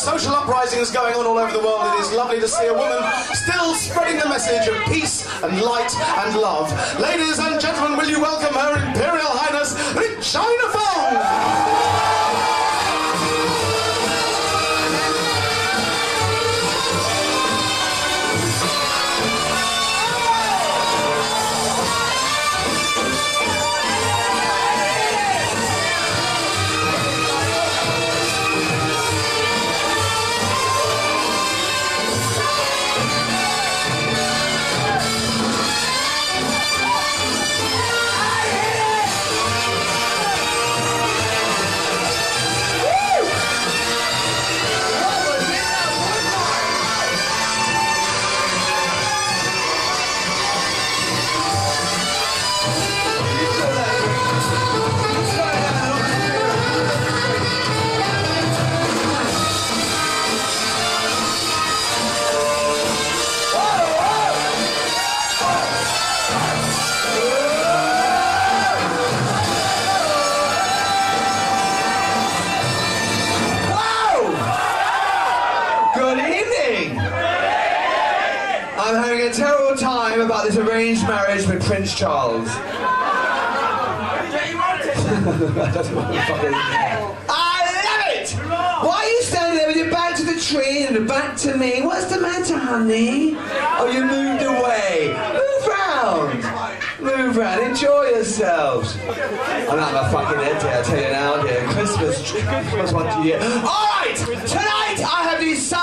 social uprisings going on all over the world, it is lovely to see a woman still spreading the message of peace and light and love. Ladies and gentlemen, will you welcome her Imperial Highness, Regina Fong? Charles. I love it! Why are you standing there with your back to the tree and your back to me? What's the matter, honey? Oh, you moved away. Move round. Move round. Enjoy yourselves. I'm out of my fucking head here, I tell you now, dear. Christmas, Christmas once a year. All right! Tonight I have decided...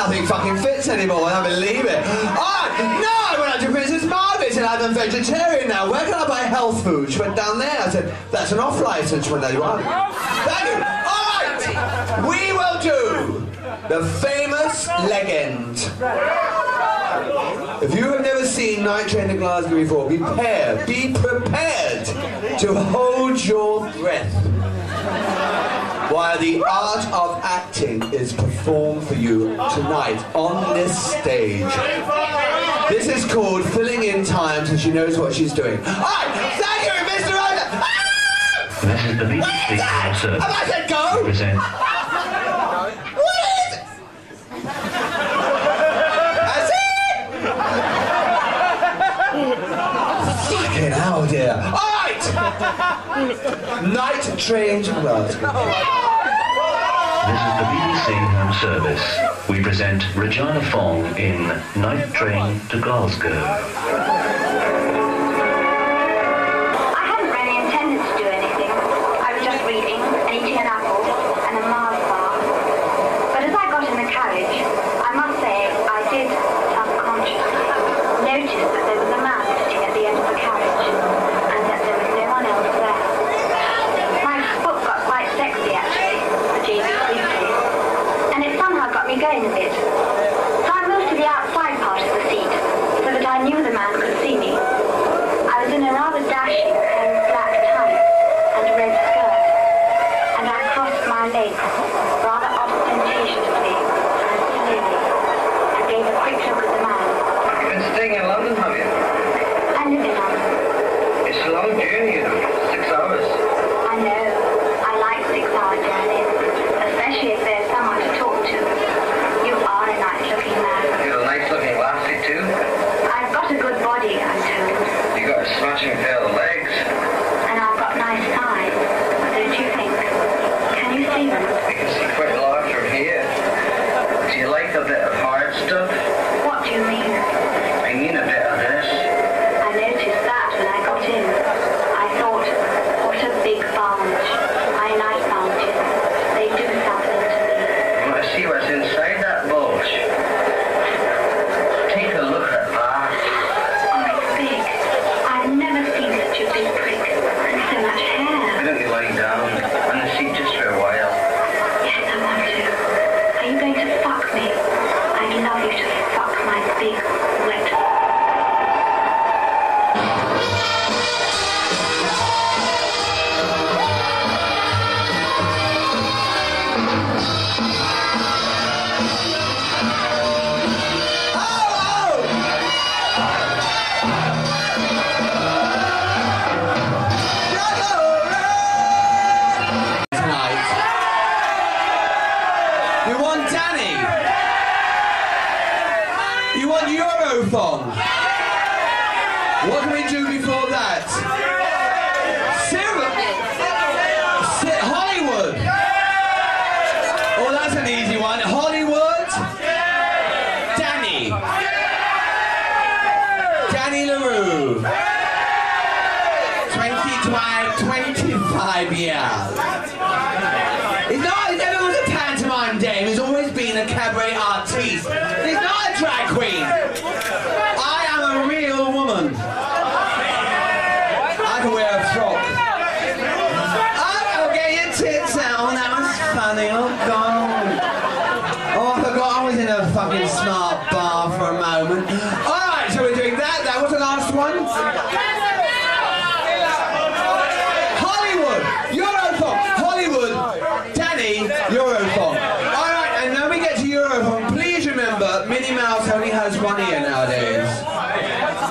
Nothing fucking fits anymore, I don't believe it. Oh, no, I went out to Princess Margaret and I'm a vegetarian now. Where can I buy health food? She went down there. I said, that's an off license. No, you aren't. Thank you. All right, we will do the famous legend. If you have never seen Night Train to Glasgow before, be prepared, be prepared to hold your breath while the art of acting is performed for you tonight on this stage. This is called filling in time so she knows what she's doing. Alright, thank you, Mr. Rosa! Ah! This is the What is that? Have I said go? Present What is it? That's it! Fucking hell, dear. Alright! Night train to Glasgow. This is the BBC Home Service. We present Regina Fong in Night Train to Glasgow. It's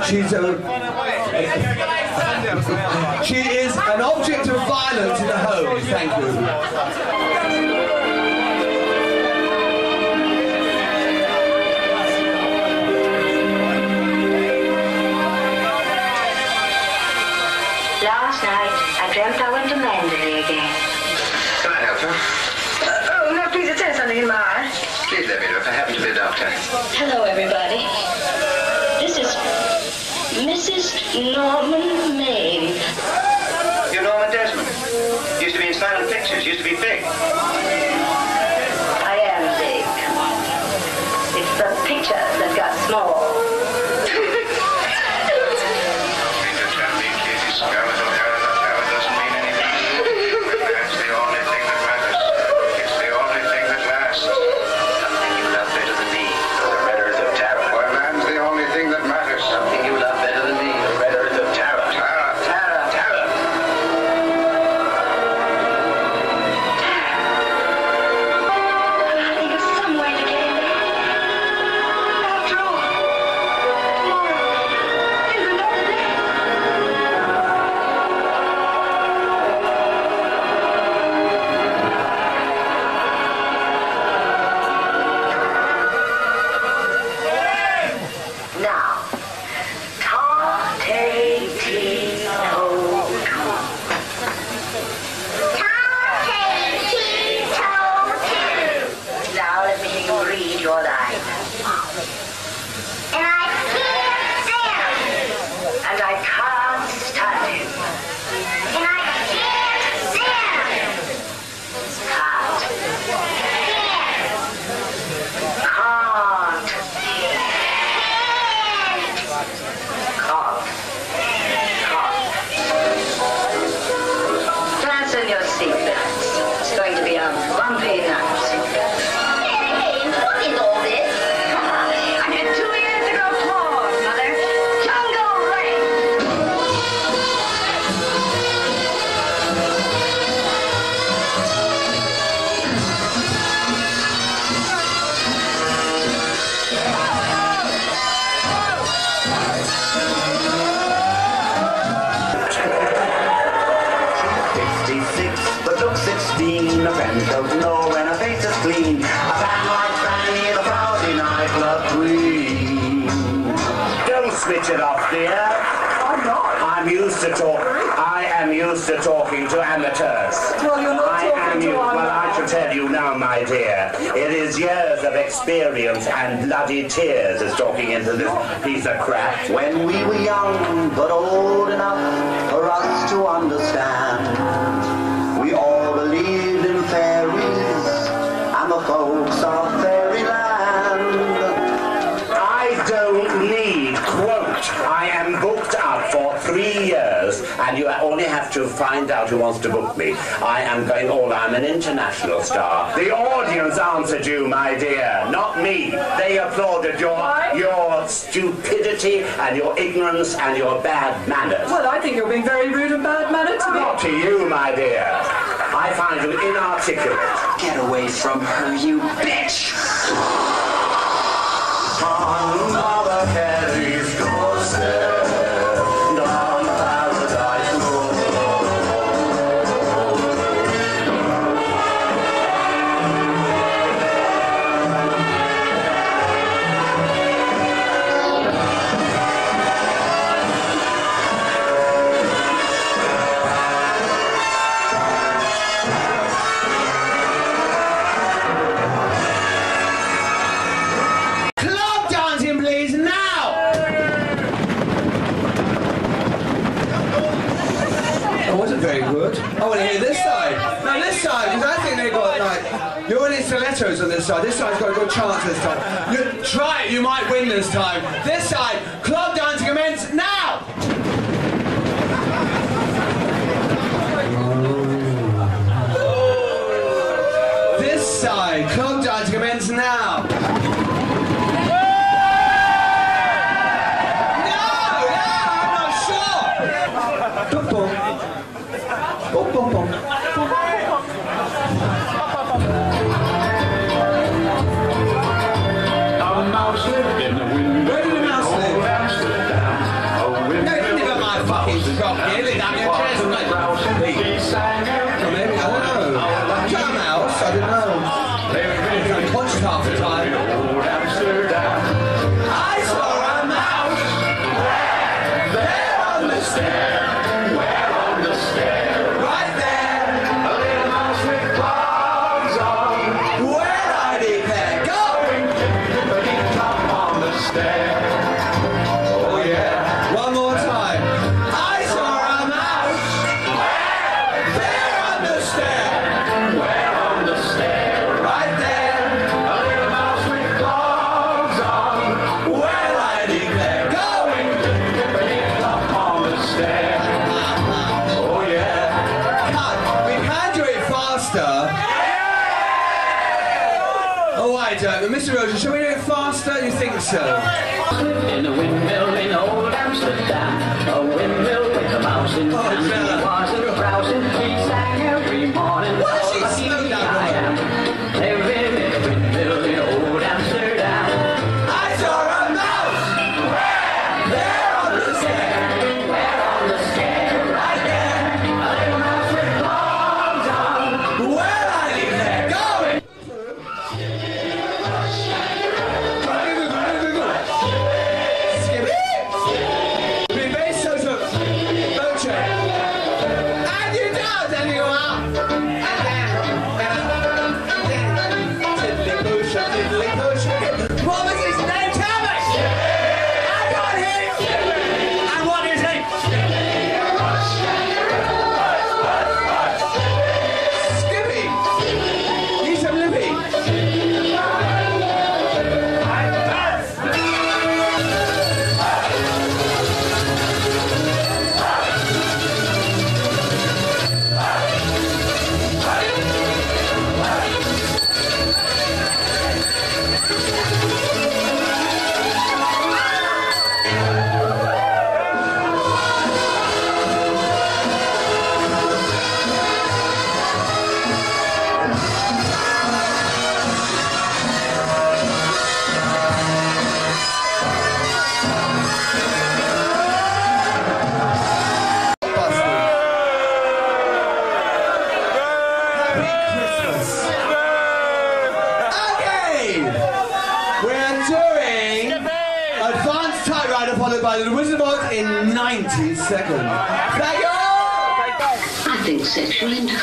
She's a. she is an object of violence in the home. Thank you. Last night, I dreamt I went to Mandalay again. Can I help you? Uh, oh, no, please attend something in my eye. Please let me know if I happen to be a doctor. Hello, everybody. This is Mrs. Norman Maine. You're Norma Desmond. Used to be in silent pictures. Used to be big. Dear. I'm not. I'm used to talk. I am used to talking to amateurs. Well, you're not I am to used. Well, I shall tell you now, my dear. It is years of experience and bloody tears is talking into this piece of crap. When we were young, but old enough for us to understand, have to find out who wants to book me. I am going all. I'm an international star. The audience answered you, my dear, not me. They applauded your your stupidity and your ignorance and your bad manners. Well, I think you're being very rude and bad-mannered to me. Not to you, my dear. I find you inarticulate. Get away from her, you bitch!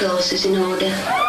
Intercourse is in order.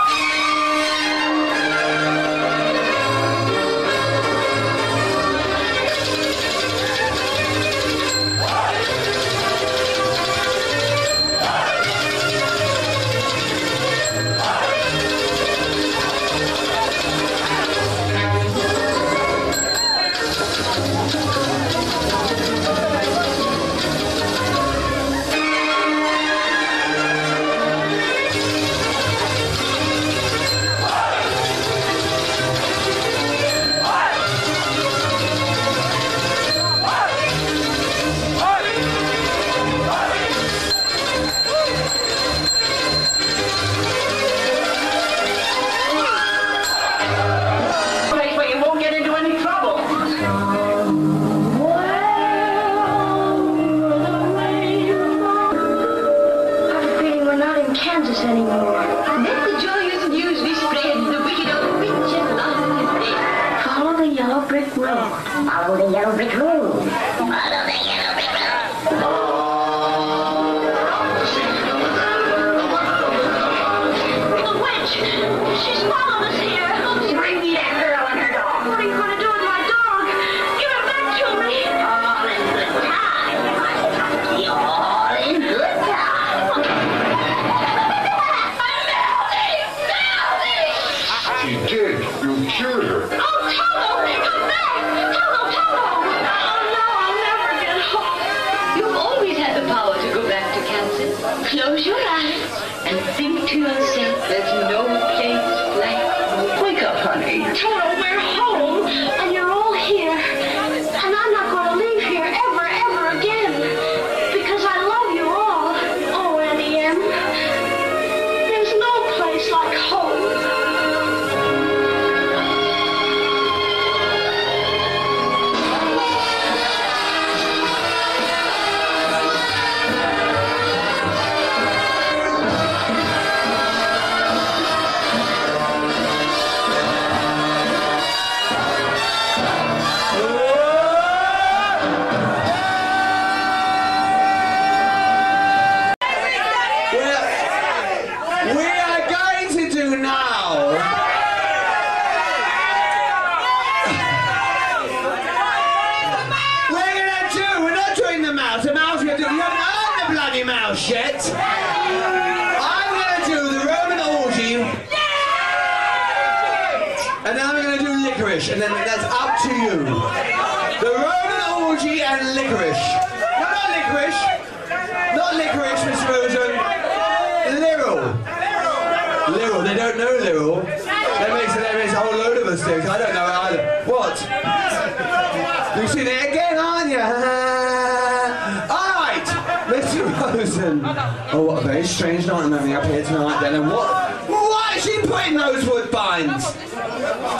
and oh, what a very strange night I'm having up here tonight. Then and what? Why is she putting those woodbines?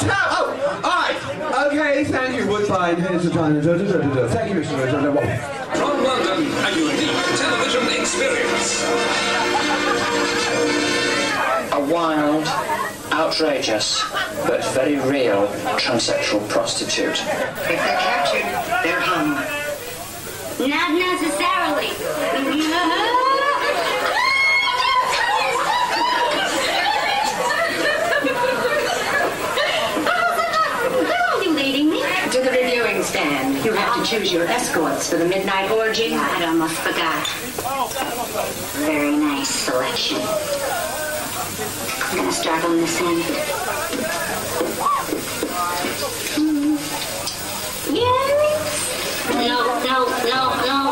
Tell. Oh, all right. Okay, thank you, woodbine. Here's the time. Thank you, Mr. Roger. From London, a unique television experience. A wild, outrageous, but very real transsexual prostitute. If they're captured, they're hung. Not necessarily. to choose your escorts for the midnight orgy? I'd almost forgot. Very nice selection. I'm gonna start on this end. Mm. Yes. No, no, no, no.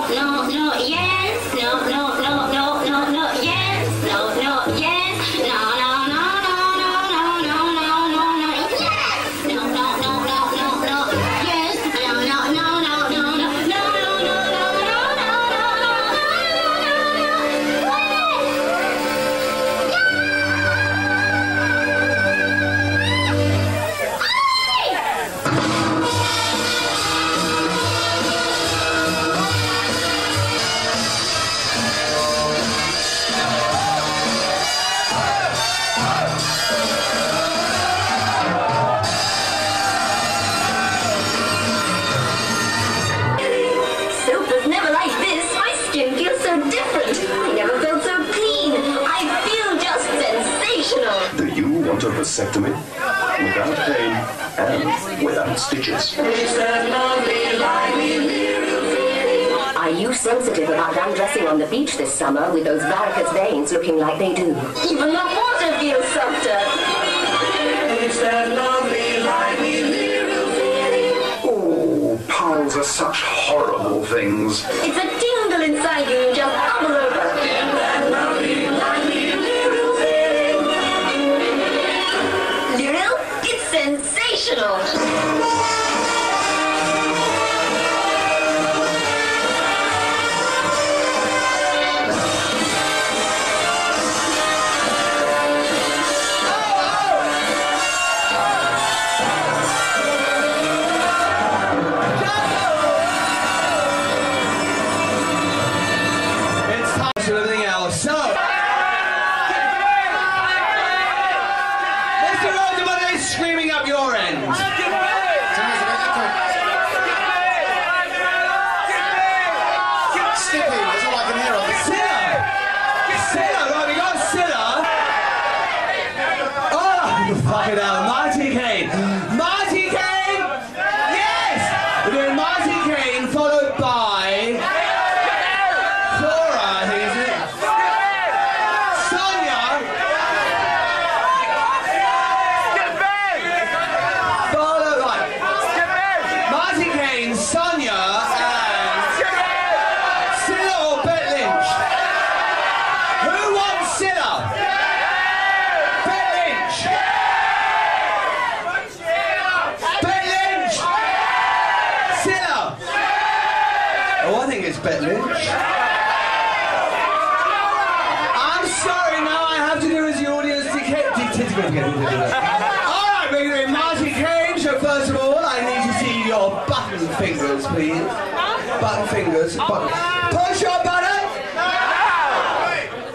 Oh, Bette Lynch. I'm sorry, now I have to do as the audience dictates. All right, we're doing Marti Caine. So first of all, I need to see your button fingers, please. Button fingers. Button. Push your button.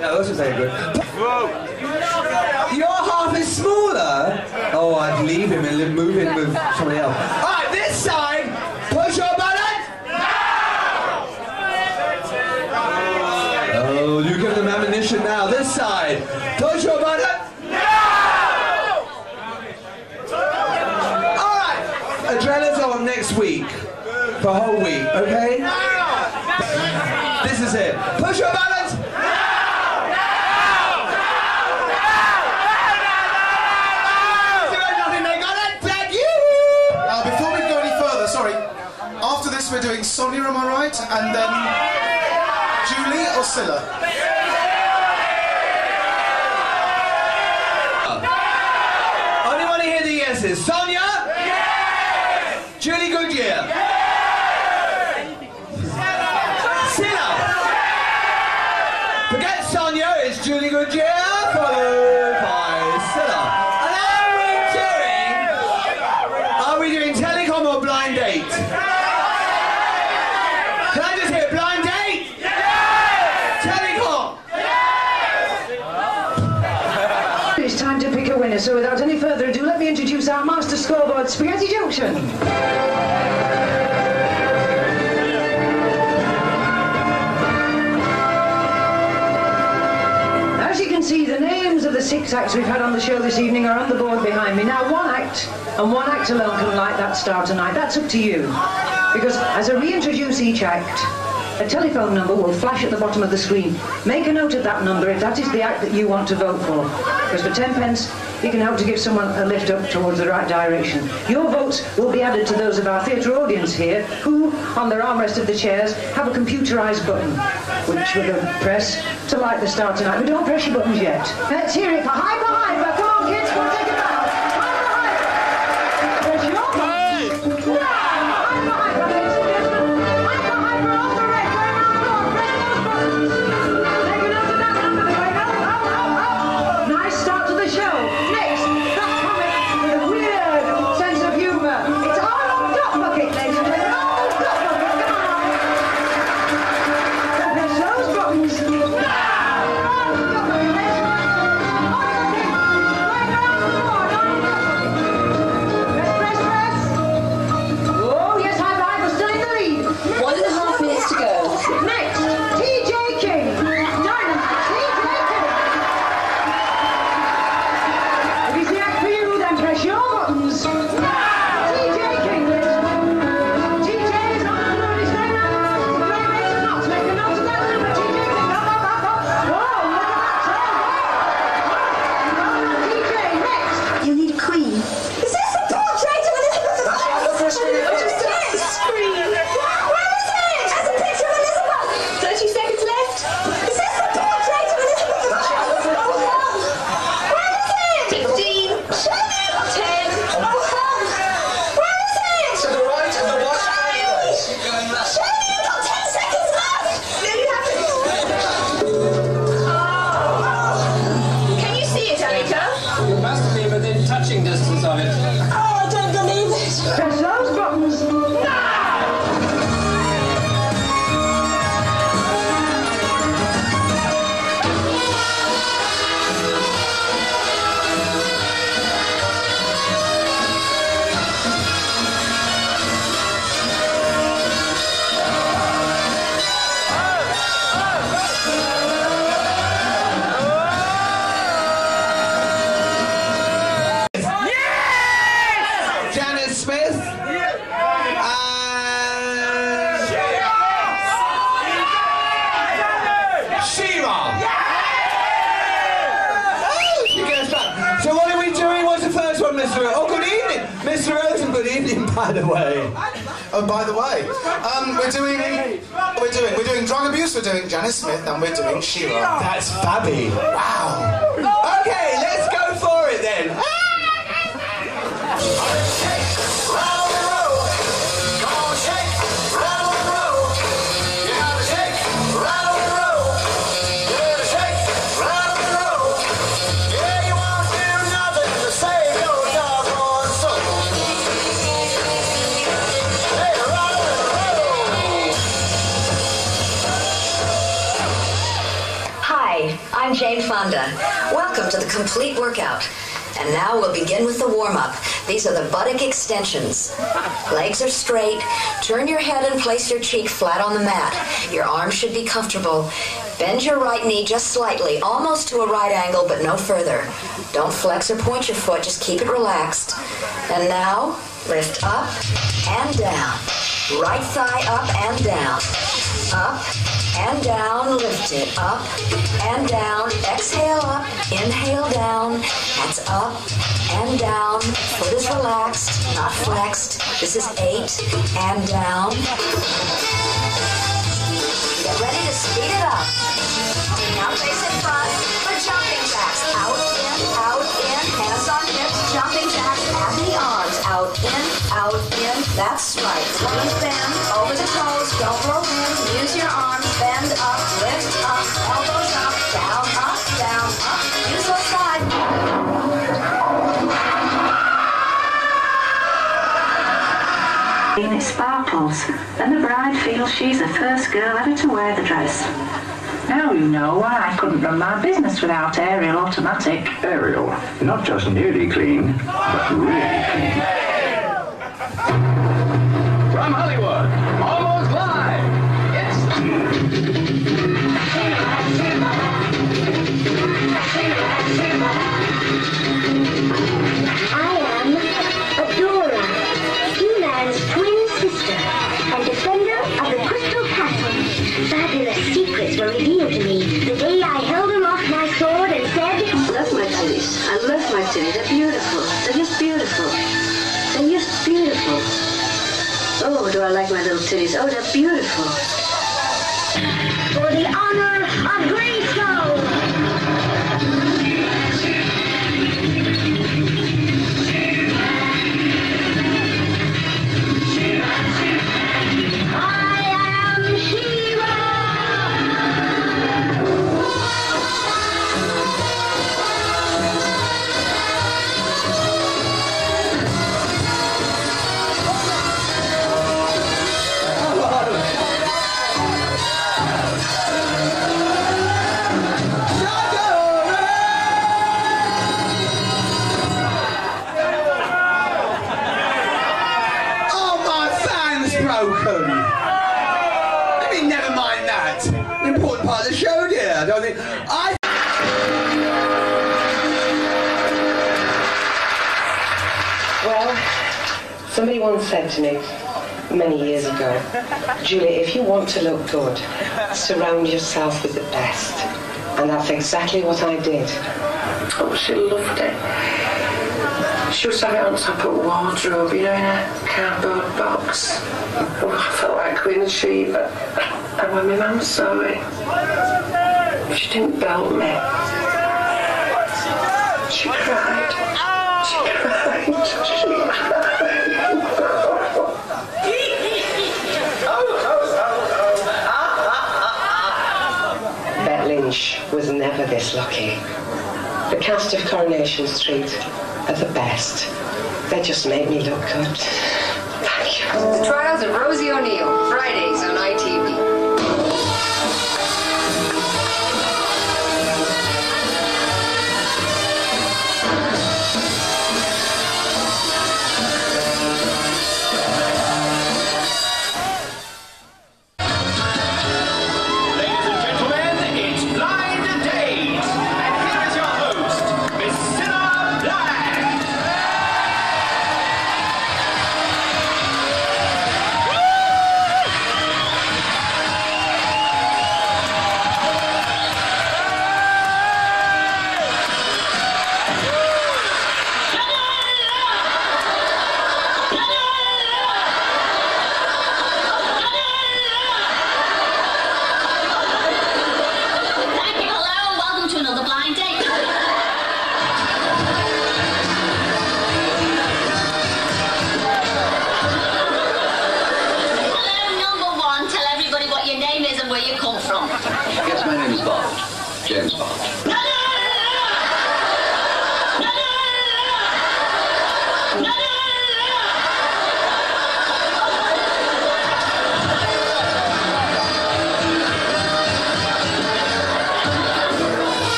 No, this is very good. Your half is smaller. Oh, I'd leave him and move him with somebody else. All right, this side. Push your button. Oh, you give them ammunition now. This side. Push your button. All right. Adrenaline's on next week. For a whole week, okay? No! This is it. Push your buttons. Before we go any further, sorry. After this, we're doing Sonia, am I right? And then Julie or Cilla? Only want to hear the yeses. Sonia? Julie Goodyear? Cilla? Forget Sonia, it's Julie Goodyear, followed by Cilla. And are we doing... Are we doing telecom or blind date? Can I just hear blind date? Yes! Telecom! Yes! It's time to pick a winner, so without any further ado, let me introduce our master scoreboard, Spaghetti Junction. Six acts we've had on the show this evening are on the board behind me. Now, one act and one act alone can light that star tonight. That's up to you. Because as I reintroduce each act, a telephone number will flash at the bottom of the screen. Make a note of that number if that is the act that you want to vote for. Because for 10 pence, you can help to give someone a lift up towards the right direction. Your votes will be added to those of our theatre audience here, who, on their armrest of the chairs, have a computerised button, which we're going to press to light the star tonight. But don't press your buttons yet. Let's hear it for Hyper Hyper. Come on, kids, the complete workout. And now we'll begin with the warm up. These are the buttock extensions. Legs are straight. Turn your head and place your cheek flat on the mat. Your arms should be comfortable. Bend your right knee just slightly, almost to a right angle, but no further. Don't flex or point your foot, just keep it relaxed. And now, lift up and down. Right thigh up and down. Up and down, lift it up and down. Exhale up, inhale down. That's up and down. Foot is relaxed, not flexed. This is eight and down. Get ready to speed it up. Now face it front for jumping jacks. Out, in, out, in. Hands on hips, jumping jacks. And the arms. Out, in. That's right. Knees bend, over the toes. Don't blow wind. Use your arms. Bend up, lift up. Elbows up, down, up, down, up. Use those sides. And it sparkles. Then the bride feels she's the first girl ever to wear the dress. Now you know why I couldn't run my business without Ariel Automatic. Ariel, not just nearly clean, but really clean. I like my little titties. Oh, they're beautiful. Surround yourself with the best. And that's exactly what I did. Oh, she loved it. She to have it on top of wardrobe, you know, in a cardboard box. Oh, I felt like Queen Sheba. And when my mum saw it, she didn't belt me. She cried. She cried. She Bet Lynch was never this lucky. The cast of Coronation Street are the best. They just make me look good. Thank you. The Trials of Rosie O'Neill, Fridays on ITV.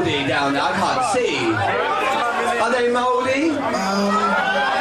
mouldy down there. I can't see. Are they mouldy? Um.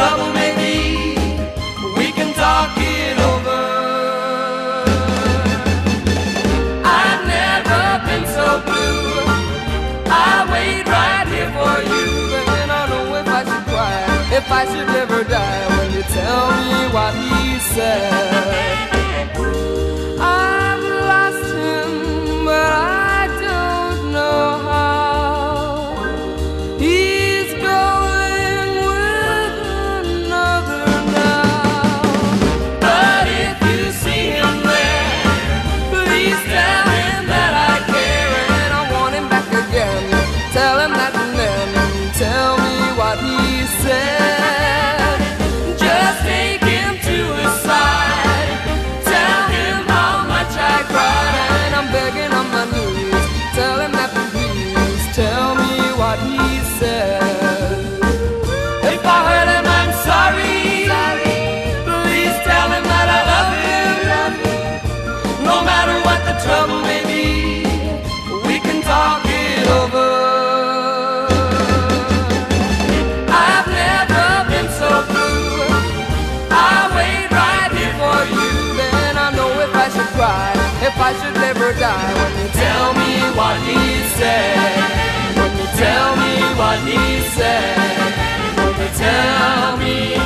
trouble may be, we can talk it over. I've never been so blue. I wait right here for you, but then I know if I should cry, if I should ever die when you tell me what he said. When you tell me what he said, when you tell me what he said, when you tell me